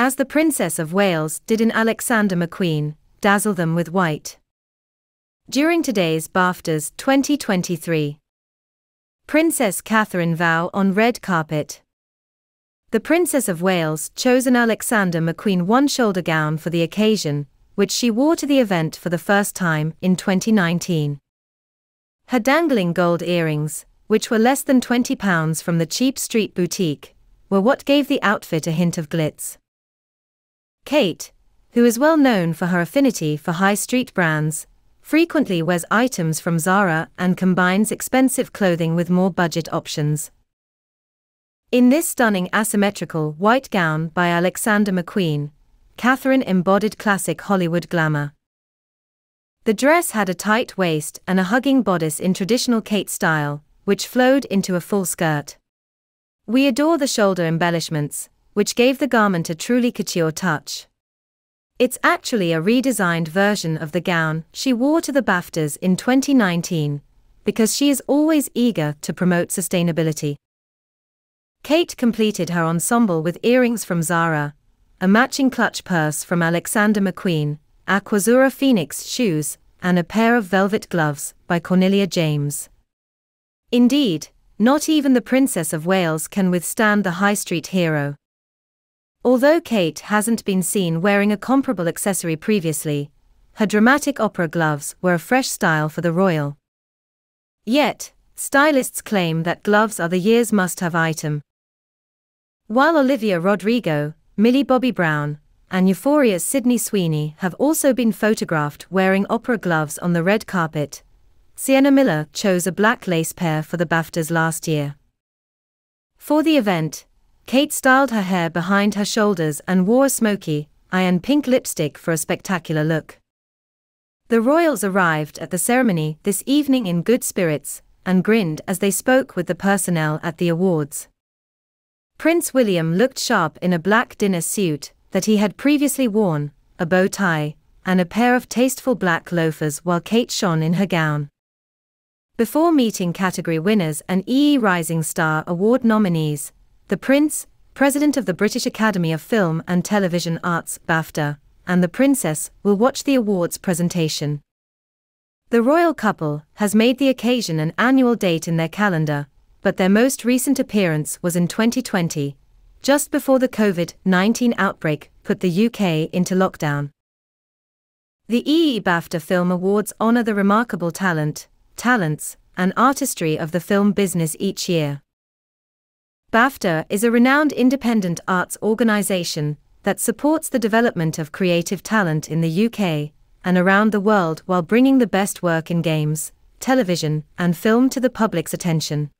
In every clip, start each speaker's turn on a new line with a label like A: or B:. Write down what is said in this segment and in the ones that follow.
A: As the Princess of Wales did in Alexander McQueen, dazzle them with white. During today's BAFTAs 2023, Princess Catherine vow on red carpet. The Princess of Wales chose an Alexander McQueen one shoulder gown for the occasion, which she wore to the event for the first time in 2019. Her dangling gold earrings, which were less than £20 from the cheap street boutique, were what gave the outfit a hint of glitz. Kate, who is well known for her affinity for high street brands, frequently wears items from Zara and combines expensive clothing with more budget options. In this stunning asymmetrical white gown by Alexander McQueen, Catherine embodied classic Hollywood glamour. The dress had a tight waist and a hugging bodice in traditional Kate style, which flowed into a full skirt. We adore the shoulder embellishments, which gave the garment a truly couture touch. It's actually a redesigned version of the gown she wore to the BAFTAs in 2019, because she is always eager to promote sustainability. Kate completed her ensemble with earrings from Zara, a matching clutch purse from Alexander McQueen, Aquazzura Phoenix shoes, and a pair of velvet gloves by Cornelia James. Indeed, not even the Princess of Wales can withstand the high street hero. Although Kate hasn't been seen wearing a comparable accessory previously, her dramatic opera gloves were a fresh style for the royal. Yet, stylists claim that gloves are the year's must have item. While Olivia Rodrigo, Millie Bobby Brown, and Euphoria's Sydney Sweeney have also been photographed wearing opera gloves on the red carpet, Sienna Miller chose a black lace pair for the BAFTAs last year. For the event, Kate styled her hair behind her shoulders and wore a smoky, iron pink lipstick for a spectacular look. The royals arrived at the ceremony this evening in good spirits and grinned as they spoke with the personnel at the awards. Prince William looked sharp in a black dinner suit that he had previously worn, a bow tie, and a pair of tasteful black loafers while Kate shone in her gown. Before meeting category winners and EE Rising Star Award nominees, the Prince, President of the British Academy of Film and Television Arts BAFTA, and the Princess will watch the awards presentation. The royal couple has made the occasion an annual date in their calendar, but their most recent appearance was in 2020, just before the COVID 19 outbreak put the UK into lockdown. The EE BAFTA Film Awards honour the remarkable talent, talents, and artistry of the film business each year. BAFTA is a renowned independent arts organization that supports the development of creative talent in the UK and around the world while bringing the best work in games, television, and film to the public's attention.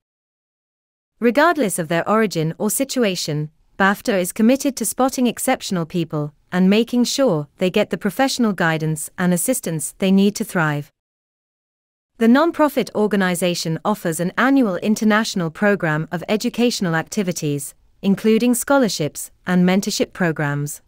A: Regardless of their origin or situation, BAFTA is committed to spotting exceptional people and making sure they get the professional guidance and assistance they need to thrive. The nonprofit organization offers an annual international program of educational activities, including scholarships and mentorship programs.